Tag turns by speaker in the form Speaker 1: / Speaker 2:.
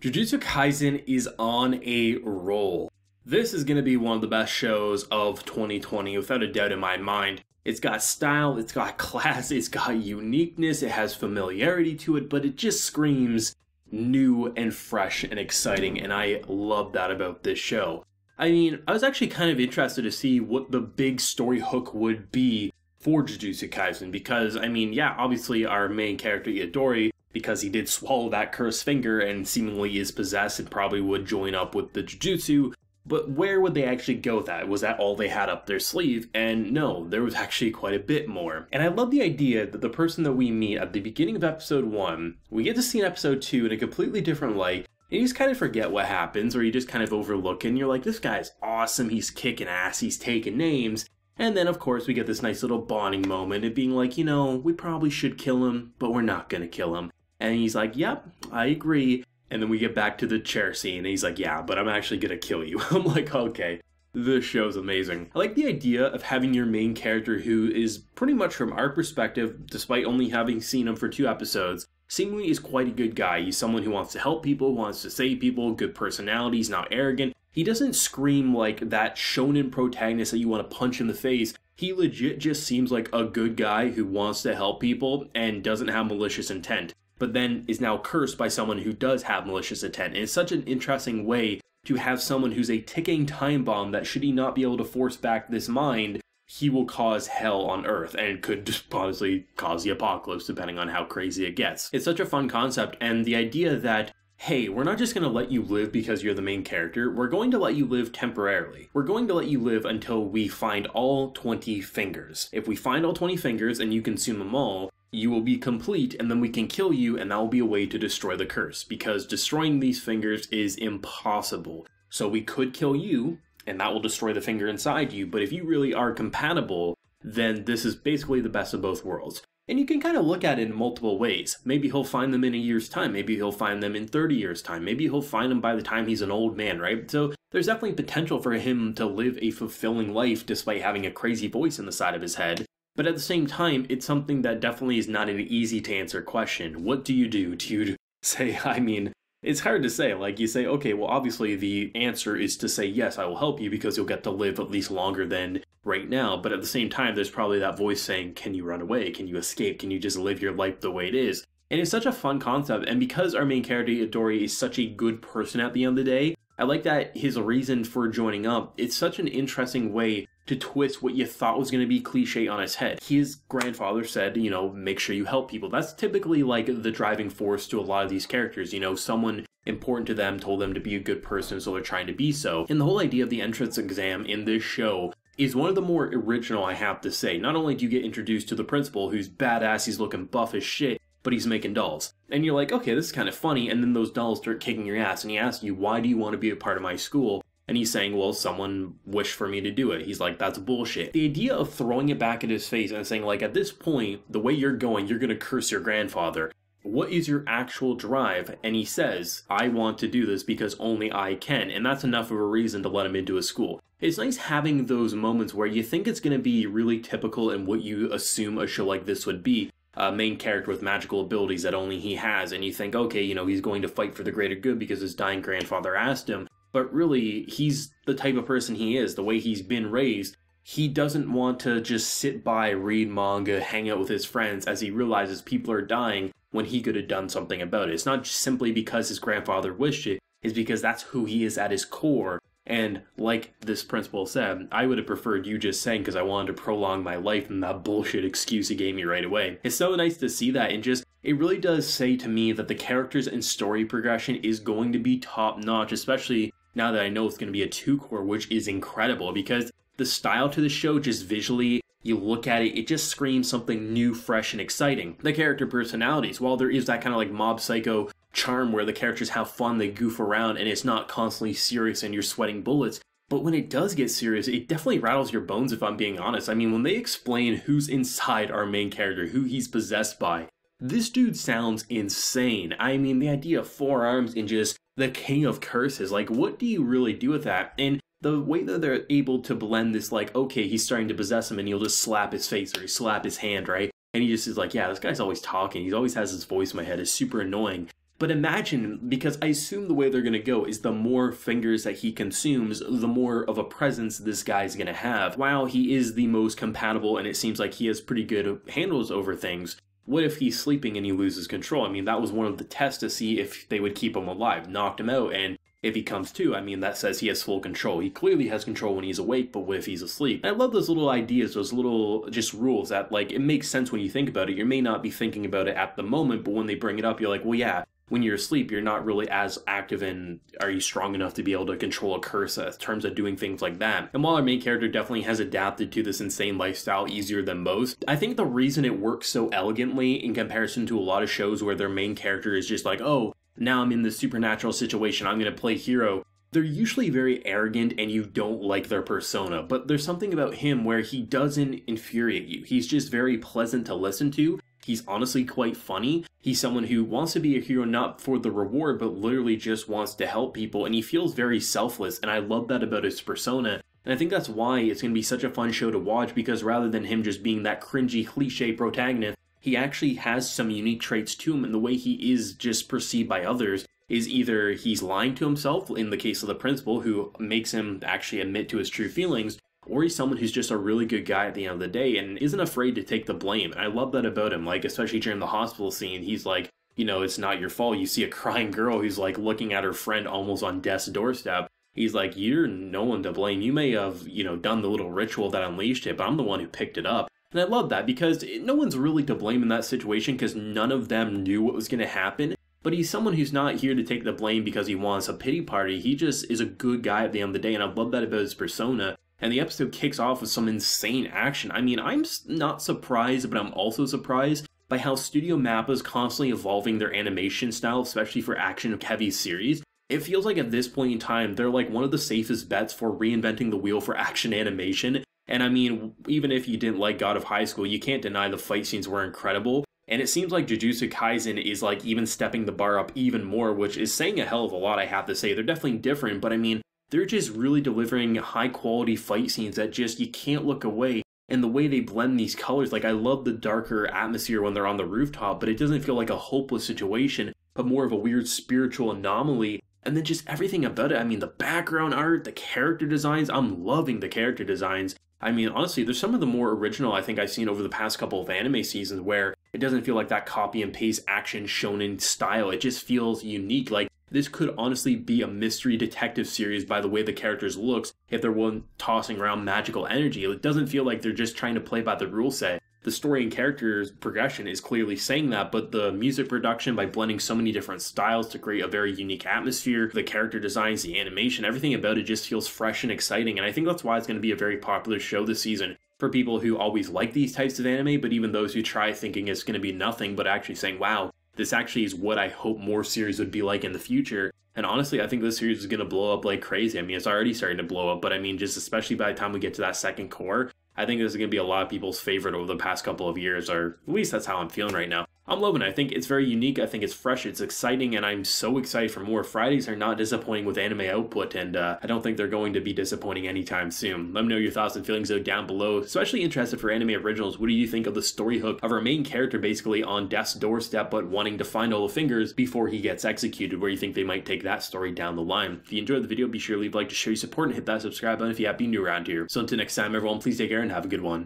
Speaker 1: Jujutsu Kaisen is on a roll. This is going to be one of the best shows of 2020, without a doubt in my mind. It's got style, it's got class, it's got uniqueness, it has familiarity to it, but it just screams new and fresh and exciting, and I love that about this show. I mean, I was actually kind of interested to see what the big story hook would be for Jujutsu Kaisen because, I mean, yeah, obviously our main character Itadori because he did swallow that cursed finger and seemingly is possessed and probably would join up with the Jujutsu. But where would they actually go with that? Was that all they had up their sleeve? And no, there was actually quite a bit more. And I love the idea that the person that we meet at the beginning of episode 1, we get to see in episode 2 in a completely different light, and you just kind of forget what happens, or you just kind of overlook it, and you're like, this guy's awesome, he's kicking ass, he's taking names. And then, of course, we get this nice little bonding moment of being like, you know, we probably should kill him, but we're not gonna kill him. And he's like, Yep, I agree. And then we get back to the chair scene, and he's like, Yeah, but I'm actually gonna kill you. I'm like, Okay, this show's amazing. I like the idea of having your main character who is pretty much from our perspective, despite only having seen him for two episodes, seemingly is quite a good guy. He's someone who wants to help people, wants to save people, good personality, he's not arrogant. He doesn't scream like that shonen protagonist that you want to punch in the face. He legit just seems like a good guy who wants to help people and doesn't have malicious intent but then is now cursed by someone who does have malicious intent. And it's such an interesting way to have someone who's a ticking time bomb that should he not be able to force back this mind, he will cause hell on Earth and could just honestly cause the apocalypse depending on how crazy it gets. It's such a fun concept, and the idea that hey, we're not just going to let you live because you're the main character, we're going to let you live temporarily. We're going to let you live until we find all 20 fingers. If we find all 20 fingers and you consume them all, you will be complete and then we can kill you and that will be a way to destroy the curse because destroying these fingers is impossible. So we could kill you and that will destroy the finger inside you, but if you really are compatible, then this is basically the best of both worlds. And you can kind of look at it in multiple ways. Maybe he'll find them in a year's time. Maybe he'll find them in 30 years' time. Maybe he'll find them by the time he's an old man, right? So there's definitely potential for him to live a fulfilling life despite having a crazy voice in the side of his head. But at the same time, it's something that definitely is not an easy to answer question. What do you do? You say, I mean, it's hard to say. Like, you say, okay, well, obviously the answer is to say, yes, I will help you because you'll get to live at least longer than right now. But at the same time, there's probably that voice saying, can you run away? Can you escape? Can you just live your life the way it is? And it's such a fun concept. And because our main character, Itadori, is such a good person at the end of the day, I like that his reason for joining up, it's such an interesting way to twist what you thought was going to be cliche on its head. His grandfather said, you know, make sure you help people. That's typically like the driving force to a lot of these characters. You know, someone important to them told them to be a good person, so they're trying to be so. And the whole idea of the entrance exam in this show is one of the more original, I have to say. Not only do you get introduced to the principal, who's badass, he's looking buff as shit, but he's making dolls. And you're like, okay, this is kind of funny. And then those dolls start kicking your ass, and he asks you, why do you want to be a part of my school? And he's saying, well, someone wished for me to do it. He's like, that's bullshit. The idea of throwing it back in his face and saying, like, at this point, the way you're going, you're going to curse your grandfather. What is your actual drive? And he says, I want to do this because only I can. And that's enough of a reason to let him into a school. It's nice having those moments where you think it's going to be really typical and what you assume a show like this would be. A main character with magical abilities that only he has, and you think, okay, you know, he's going to fight for the greater good because his dying grandfather asked him but really he's the type of person he is the way he's been raised. He doesn't want to just sit by read manga hang out with his friends as he realizes people are dying when he could have done something about it. It's not simply because his grandfather wished it it's because that's who he is at his core. And like this principal said, I would have preferred you just saying because I wanted to prolong my life than that bullshit excuse he gave me right away. It's so nice to see that and just it really does say to me that the characters and story progression is going to be top notch, especially now that I know it's going to be a two cour, which is incredible because the style to the show, just visually, you look at it, it just screams something new, fresh, and exciting. The character personalities, while there is that kind of like mob psycho charm where the characters have fun, they goof around, and it's not constantly serious and you're sweating bullets. But when it does get serious, it definitely rattles your bones if I'm being honest. I mean, when they explain who's inside our main character, who he's possessed by, this dude sounds insane. I mean, the idea of four arms and just the king of curses. Like, what do you really do with that? And the way that they're able to blend this, like, okay, he's starting to possess him, and he'll just slap his face or he slap his hand, right? And he just is like, yeah, this guy's always talking. He always has his voice in my head. It's super annoying. But imagine, because I assume the way they're going to go is the more fingers that he consumes, the more of a presence this guy's going to have. While he is the most compatible and it seems like he has pretty good handles over things, what if he's sleeping and he loses control? I mean, that was one of the tests to see if they would keep him alive, knocked him out, and if he comes to, I mean, that says he has full control. He clearly has control when he's awake, but what if he's asleep? And I love those little ideas, those little just rules that, like, it makes sense when you think about it. You may not be thinking about it at the moment, but when they bring it up, you're like, well, yeah, when you're asleep, you're not really as active and are you strong enough to be able to control a curse in terms of doing things like that. And while our main character definitely has adapted to this insane lifestyle easier than most, I think the reason it works so elegantly in comparison to a lot of shows where their main character is just like, oh, now I'm in this supernatural situation, I'm gonna play hero. They're usually very arrogant and you don't like their persona, but there's something about him where he doesn't infuriate you. He's just very pleasant to listen to He's honestly quite funny. He's someone who wants to be a hero not for the reward, but literally just wants to help people, and he feels very selfless, and I love that about his persona. And I think that's why it's going to be such a fun show to watch because rather than him just being that cringy cliche protagonist, he actually has some unique traits to him, and the way he is just perceived by others is either he's lying to himself in the case of the principal, who makes him actually admit to his true feelings, or he's someone who's just a really good guy at the end of the day and isn't afraid to take the blame. And I love that about him. Like, especially during the hospital scene, he's like, you know, it's not your fault. You see a crying girl who's like looking at her friend almost on death's doorstep. He's like, you're no one to blame. You may have, you know, done the little ritual that unleashed it, but I'm the one who picked it up. And I love that because no one's really to blame in that situation because none of them knew what was going to happen. But he's someone who's not here to take the blame because he wants a pity party. He just is a good guy at the end of the day. And I love that about his persona and the episode kicks off with some insane action. I mean, I'm not surprised, but I'm also surprised by how Studio Mappa is constantly evolving their animation style, especially for action heavy series. It feels like at this point in time, they're like one of the safest bets for reinventing the wheel for action animation. And I mean, even if you didn't like God of High School, you can't deny the fight scenes were incredible. And it seems like Jujutsu Kaisen is like even stepping the bar up even more, which is saying a hell of a lot, I have to say. They're definitely different, but I mean, they're just really delivering high quality fight scenes that just you can't look away. And the way they blend these colors, like I love the darker atmosphere when they're on the rooftop, but it doesn't feel like a hopeless situation, but more of a weird spiritual anomaly. And then just everything about it. I mean, the background art, the character designs, I'm loving the character designs. I mean, honestly, there's some of the more original I think I've seen over the past couple of anime seasons where it doesn't feel like that copy and paste action shonen style. It just feels unique. Like this could honestly be a mystery detective series by the way the characters looks if they're one tossing around magical energy. It doesn't feel like they're just trying to play by the rule set. The story and characters progression is clearly saying that, but the music production by blending so many different styles to create a very unique atmosphere, the character designs, the animation, everything about it just feels fresh and exciting. And I think that's why it's going to be a very popular show this season for people who always like these types of anime, but even those who try thinking it's going to be nothing, but actually saying, wow, this actually is what I hope more series would be like in the future. And honestly, I think this series is going to blow up like crazy. I mean, it's already starting to blow up, but I mean, just especially by the time we get to that second cour, I think this is going to be a lot of people's favorite over the past couple of years, or at least that's how I'm feeling right now. I'm loving it. I think it's very unique. I think it's fresh. It's exciting, and I'm so excited for more. Fridays are not disappointing with anime output, and uh, I don't think they're going to be disappointing anytime soon. Let me know your thoughts and feelings though down below. Especially interested for anime originals. What do you think of the story hook of our main character basically on death's doorstep, but wanting to find all the fingers before he gets executed? Where you think they might take that story down the line? If you enjoyed the video, be sure to leave a like to show your support and hit that subscribe button if you have been new around here. So until next time, everyone, please take care and have a good one.